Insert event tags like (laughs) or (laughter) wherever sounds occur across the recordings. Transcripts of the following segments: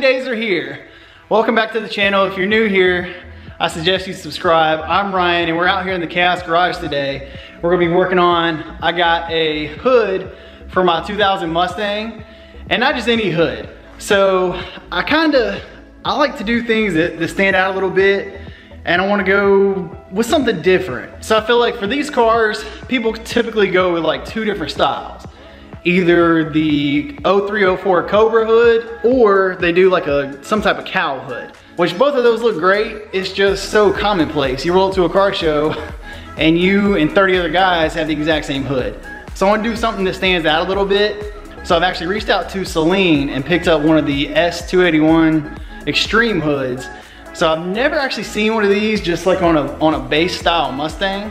Days are here. Welcome back to the channel. If you're new here, I suggest you subscribe. I'm Ryan and we're out here in the Chaos Garage today. We're gonna be working on, I got a hood for my 2000 Mustang and not just any hood. So I kinda, I like to do things that, that stand out a little bit and I wanna go with something different. So I feel like for these cars, people typically go with like two different styles either the 0304 Cobra hood or they do like a some type of cowl hood, which both of those look great. It's just so commonplace. You roll up to a car show and you and 30 other guys have the exact same hood. So I want to do something that stands out a little bit. So I've actually reached out to Saleen and picked up one of the S281 Extreme hoods. So I've never actually seen one of these just like on a, on a base style Mustang.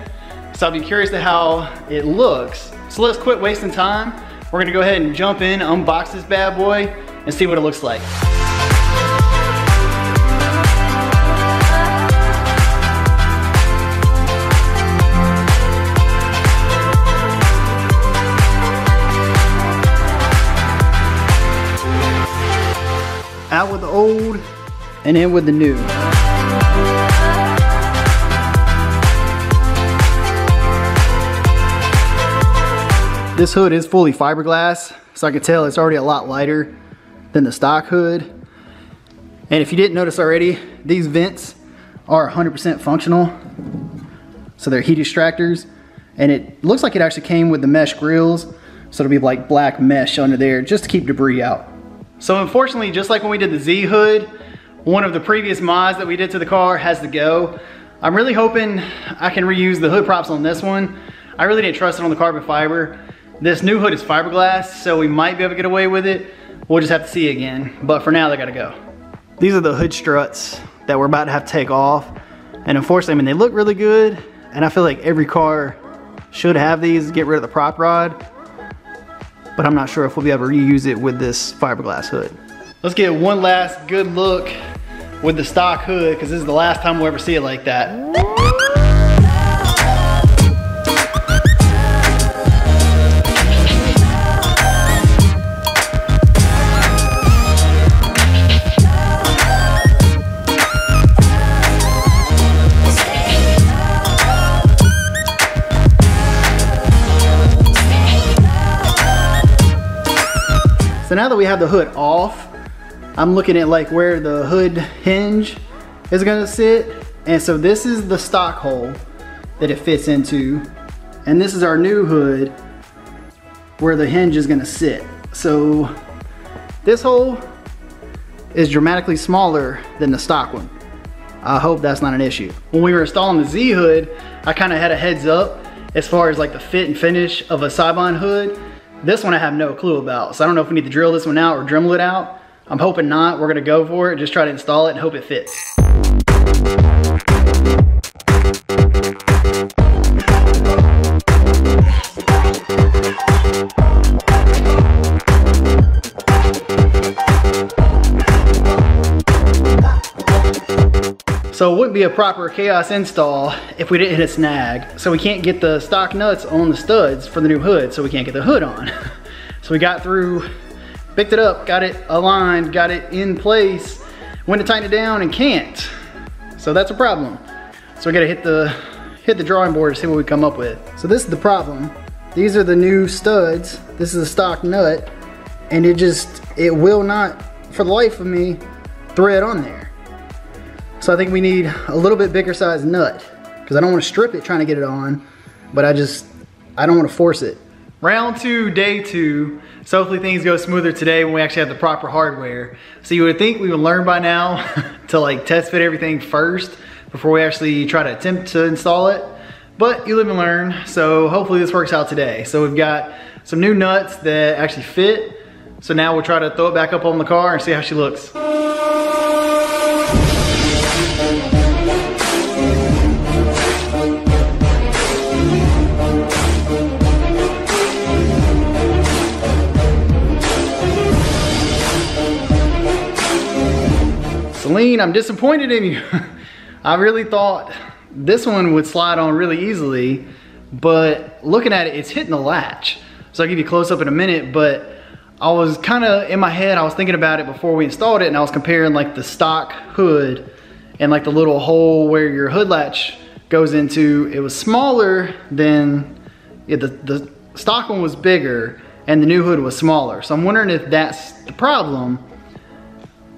So I'll be curious to how it looks. So let's quit wasting time we're gonna go ahead and jump in, unbox this bad boy, and see what it looks like. Out with the old, and in with the new. This hood is fully fiberglass, so I can tell it's already a lot lighter than the stock hood. And if you didn't notice already, these vents are 100% functional. So they're heat extractors. And it looks like it actually came with the mesh grills. So it'll be like black mesh under there just to keep debris out. So unfortunately, just like when we did the Z hood, one of the previous mods that we did to the car has to go. I'm really hoping I can reuse the hood props on this one. I really didn't trust it on the carbon fiber. This new hood is fiberglass, so we might be able to get away with it. We'll just have to see again. But for now, they gotta go. These are the hood struts that we're about to have to take off. And unfortunately, I mean, they look really good. And I feel like every car should have these, get rid of the prop rod. But I'm not sure if we'll be able to reuse it with this fiberglass hood. Let's get one last good look with the stock hood, because this is the last time we'll ever see it like that. Now that we have the hood off, I'm looking at like where the hood hinge is gonna sit. And so this is the stock hole that it fits into. And this is our new hood where the hinge is gonna sit. So this hole is dramatically smaller than the stock one. I hope that's not an issue. When we were installing the Z hood, I kind of had a heads up as far as like the fit and finish of a Seibon hood. This one I have no clue about, so I don't know if we need to drill this one out or Dremel it out. I'm hoping not. We're gonna go for it, just try to install it and hope it fits. So it wouldn't be a proper chaos install if we didn't hit a snag. So we can't get the stock nuts on the studs for the new hood, so we can't get the hood on. (laughs) so we got through, picked it up, got it aligned, got it in place, went to tighten it down and can't. So that's a problem. So we gotta hit the, hit the drawing board to see what we come up with. So this is the problem. These are the new studs. This is a stock nut and it just, it will not, for the life of me, thread on there. So I think we need a little bit bigger size nut because I don't want to strip it trying to get it on, but I just, I don't want to force it. Round two, day two. So hopefully things go smoother today when we actually have the proper hardware. So you would think we would learn by now (laughs) to like test fit everything first before we actually try to attempt to install it. But you live and learn, so hopefully this works out today. So we've got some new nuts that actually fit. So now we'll try to throw it back up on the car and see how she looks. Saleen, I'm disappointed in you. (laughs) I really thought this one would slide on really easily, but looking at it, it's hitting the latch. So I'll give you a close up in a minute, but I was kind of in my head, I was thinking about it before we installed it and I was comparing like the stock hood and like the little hole where your hood latch goes into. It was smaller than, yeah, the, the stock one was bigger and the new hood was smaller. So I'm wondering if that's the problem.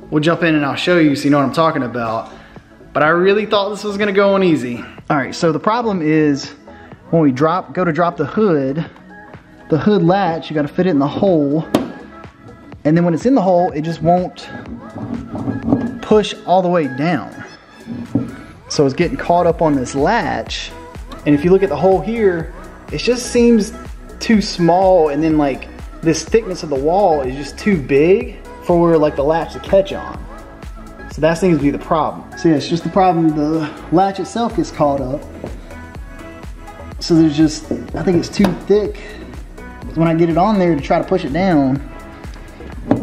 We'll jump in and I'll show you so you know what I'm talking about. But I really thought this was gonna go on easy. All right, so the problem is when we drop, go to drop the hood, the hood latch, you gotta fit it in the hole and then when it's in the hole, it just won't push all the way down. So it's getting caught up on this latch. And if you look at the hole here, it just seems too small and then like this thickness of the wall is just too big for like the latch to catch on. So that seems to be the problem. So yeah, it's just the problem. The latch itself gets caught up. So there's just, I think it's too thick. When I get it on there to try to push it down,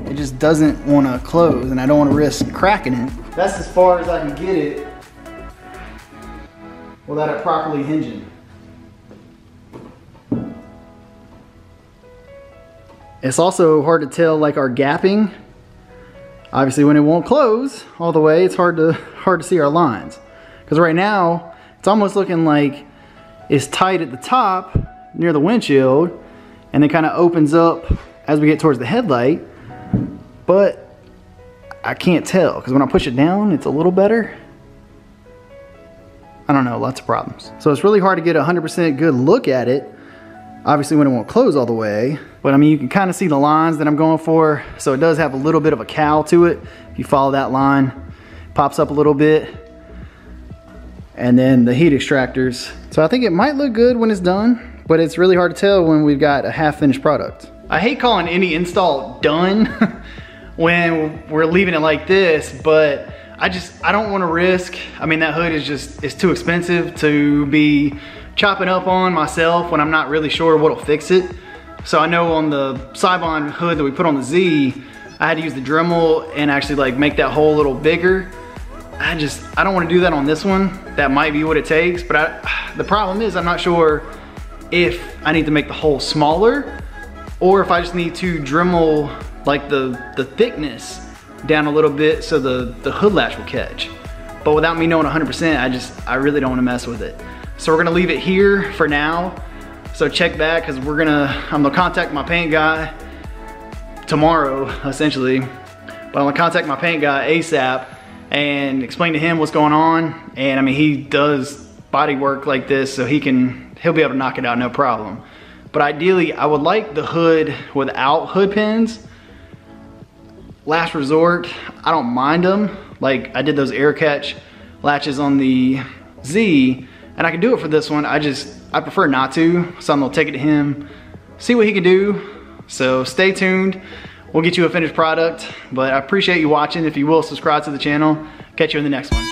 it just doesn't want to close and I don't want to risk cracking it. That's as far as I can get it without it properly hinging. It's also hard to tell like our gapping. Obviously when it won't close all the way, it's hard to hard to see our lines. Because right now, it's almost looking like it's tight at the top near the windshield and then kind of opens up as we get towards the headlight but I can't tell because when I push it down, it's a little better. I don't know, lots of problems. So it's really hard to get a 100% good look at it. Obviously when it won't close all the way, but I mean, you can kind of see the lines that I'm going for. So it does have a little bit of a cowl to it. If you follow that line, pops up a little bit. And then the heat extractors. So I think it might look good when it's done, but it's really hard to tell when we've got a half finished product. I hate calling any install done (laughs) when we're leaving it like this, but I just, I don't wanna risk, I mean, that hood is just, it's too expensive to be chopping up on myself when I'm not really sure what'll fix it. So I know on the Seibon hood that we put on the Z, I had to use the Dremel and actually like make that hole a little bigger. I just, I don't wanna do that on this one. That might be what it takes, but I, the problem is I'm not sure if I need to make the hole smaller or if I just need to Dremel like the, the thickness down a little bit so the, the hood latch will catch. But without me knowing 100%, I just, I really don't wanna mess with it. So we're gonna leave it here for now. So check back, cause we're gonna, I'm gonna contact my paint guy tomorrow, essentially. But I'm gonna contact my paint guy ASAP and explain to him what's going on. And I mean, he does body work like this, so he can, he'll be able to knock it out no problem. But ideally, I would like the hood without hood pins last resort, I don't mind them. Like I did those AeroCatch latches on the Z and I can do it for this one. I just, I prefer not to. So I'm gonna take it to him, see what he can do. So stay tuned. We'll get you a finished product, but I appreciate you watching. If you will, subscribe to the channel. Catch you in the next one.